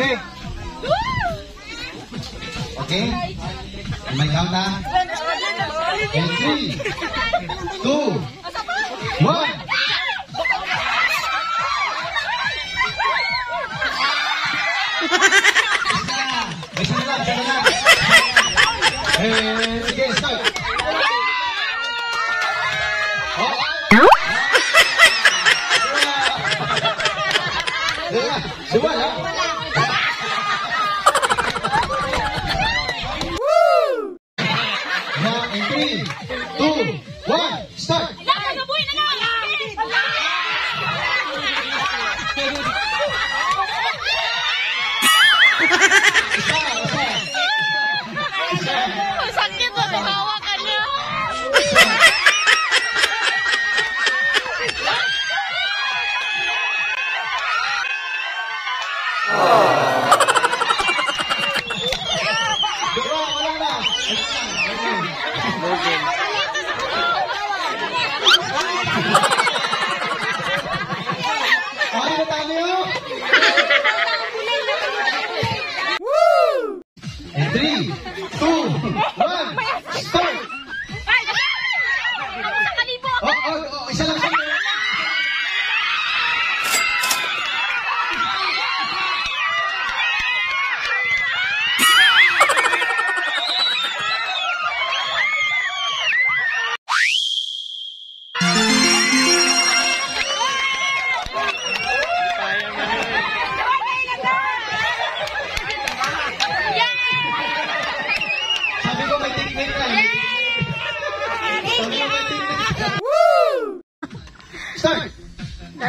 gabi. Okay? May count na. In 3, 2, 1.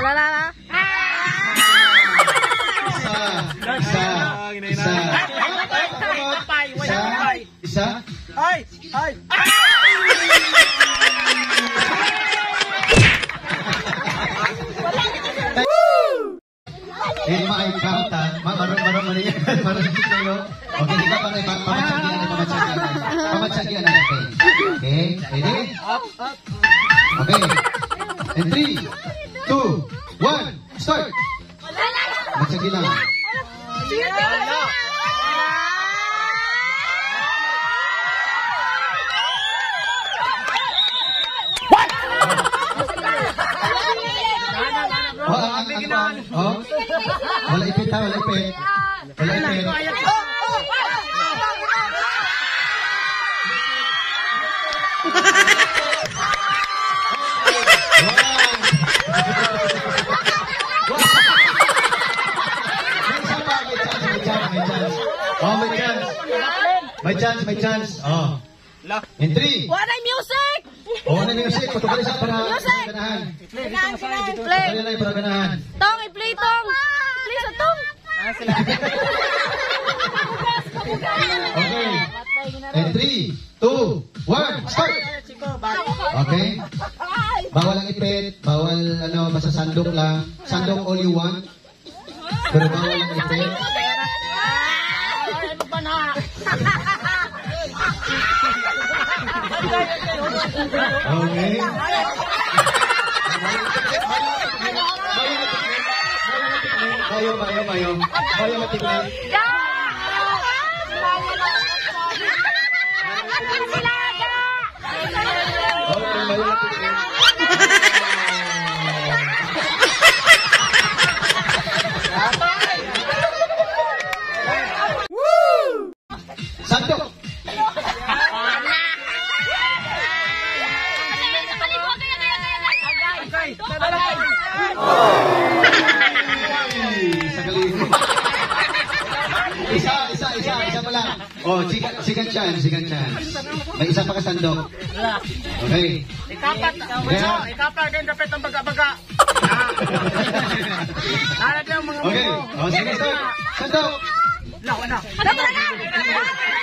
La la la. Isa, isa, isa, isa, Ay! Ay! Eh, maay count ha. Ma marunong marunong yan. Marunong kayo. Okay, di ba pa na pamatsagian na. Pamatsagian na okay. Okay, ready? Okay. And three, two. Oh, ang ang ang oh. Wala ipit ha, wala ipit. Chance, may chance. Oh. In three. What a music! Oh, ano yung music? Patuloy sa para Music! ganahan. Ganahan, ganahan. Play. Patuloy na para ganahan. Tong, i-play tong. Play sa tong. Okay. And three, two, one, start. Okay. Bawal ang ipit, bawal ano, basta sandok lang. Sandok all you want. Pero bawal ang ipit. Okay. Bayo, bayo, bayo. Bayo matignan. Okay, second, chance, second chance. May isa pa ka sandok. Okay. Ikapat! Yeah. Ikapat din dapat ang baga-baga! Harap lang mga Okay. Oh, sige, start. Sandok. Wala, wala. Sige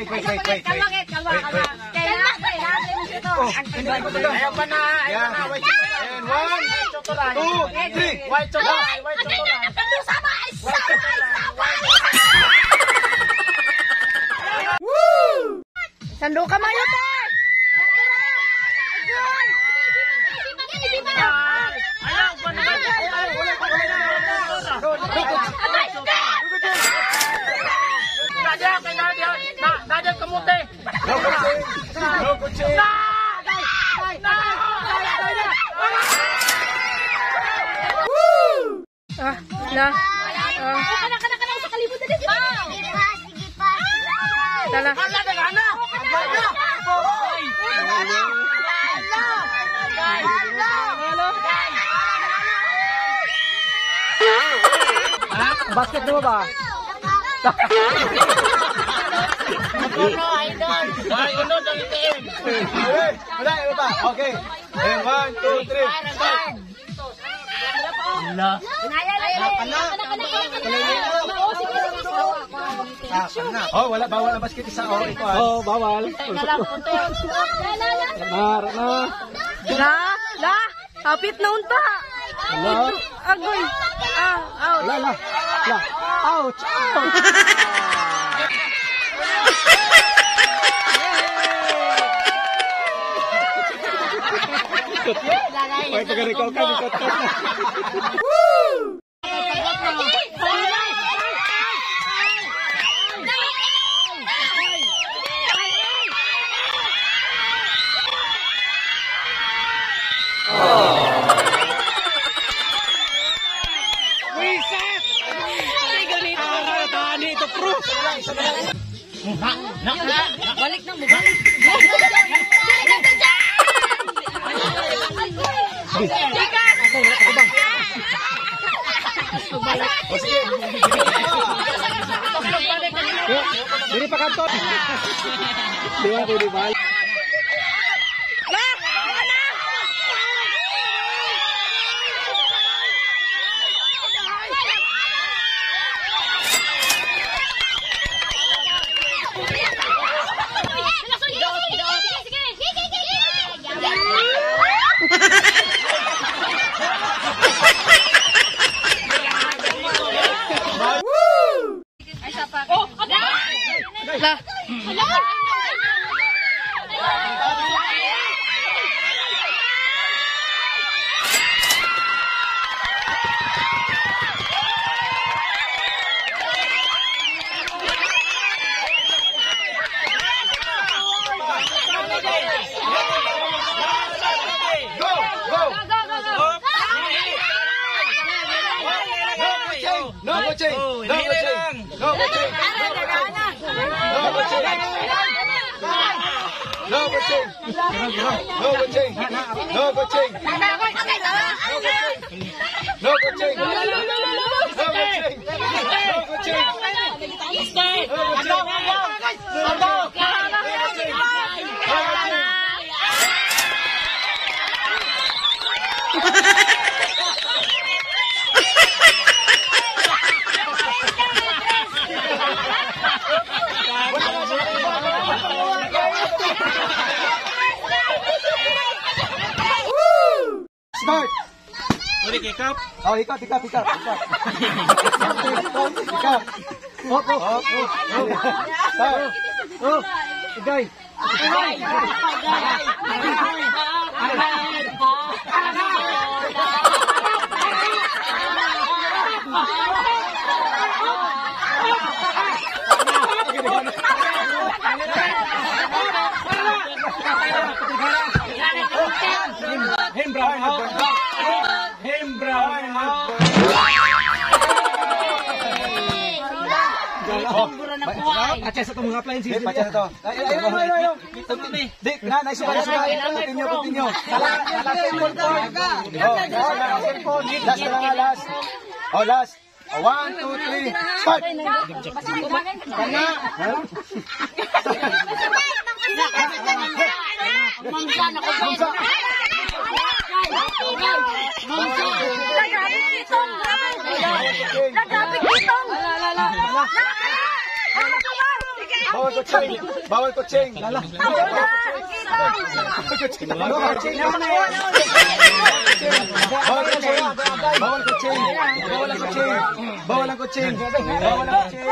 wait, wait, wait, wait. Kalma, kalma, kalma. Kalma, kalma. Oh, ayaw pa na, ayaw pa na. Wait, and one, two, three. Wait, chocolate, wait, chocolate. Sama, sama, sama. Woo! Sando ka malutin! kamuti. No kuchin! No kuchin! No! No! Ah, na. Ah. Kana kana kana sa kalibot dali. Sige pa, sige pa. Tala. Kana kana kana. Hoy. Hello. Hello. Hello. Basket mo ba? Ay, uno daw itiin. Okay, wala, iba pa. Okay. And one, two, three, start. Wala. Ah, na. Oh, wala bawal ang basket sa oh, ito. Oh, bawal. Mar na. La, la. Hapit na unta. Wala. Agoy. Ah, out. La la. La. Ouch. ikot mo. Pag pag-record ka, ikot ka. Woo! Balik na, balik. Mo. Balik. O sige. Dili pa kanto. Di ba, pwede ba? No coaching! No coaching! No coaching! No coaching! No coaching! No coaching! No coaching! No coaching! No coaching! Oh, ikat, ikat, ikat, ikat. Ikat. Hop, hop, hop, hop. Start. Oh, igay. Him out. Him brown basura ng buhay. At sa itong mga appliances. Dave, pacha na to. Ayun, ayun, ayun, ayun. Ito kami. Dave, na, naisuba, naisuba. Continue, continue. Kalasin Bawal kutsing. Bawal kutsing. Lala. Bawal kutsing. Bawal kutsing. Bawal kutsing. Bawal kutsing. Bawal ang kutsing. Bawal ang kutsing. Bawal ang kutsing.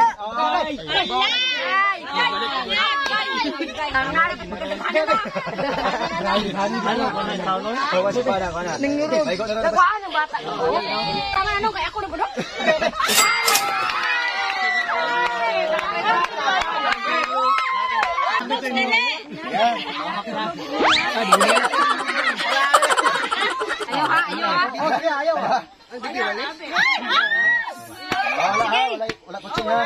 Ay. Bawal si para ka na. Ay, ko na na. Nakuhaan ng bata. Tama ano, kaya ako na ba? Ayaw ha. Wala ha, wala, wala kutsing ha.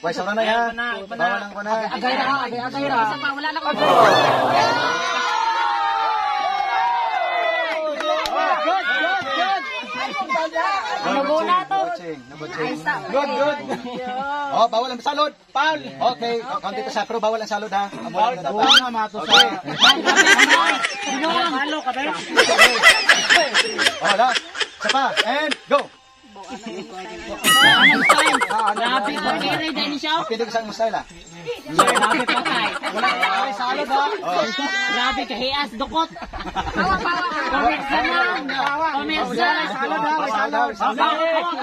Wala sauran na ha. Bawal ang kuna. Agay na ha, agay, agay na. Wala na ko. Good, good, good. Nabuna to. Good, good. Oh, bawal ang salod. Paul. Okay, kaunti to sa pero bawal ang salod ha. Bawal na dapat. na mato sa. Halo ka ba? Oh, last. Isa pa. And go. Grabe ko kaya dahil siya. Pwede ka sa mo style ha. Grabe patay. Wala ka salod ha. Oh. Grabe kahias dukot. Komersa na. Ha, may salod. Salod ha.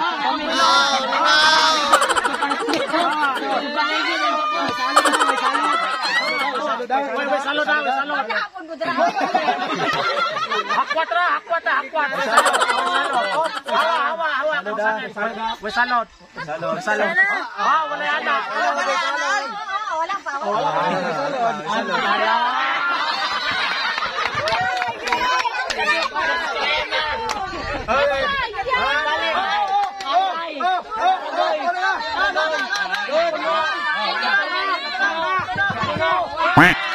Wait, wait, salod daw, salod. Hakwat ra, hakwat ra, hakwat. Hawa, hawa, hawa. Wait, salod. Salod. Salod. Ah, wala yata. Wala pa. Quack.